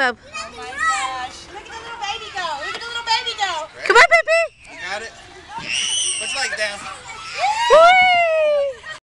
Bub. Oh my gosh. Look at the little baby go. Look at the little baby go. Come on, baby. Got it. What's like down?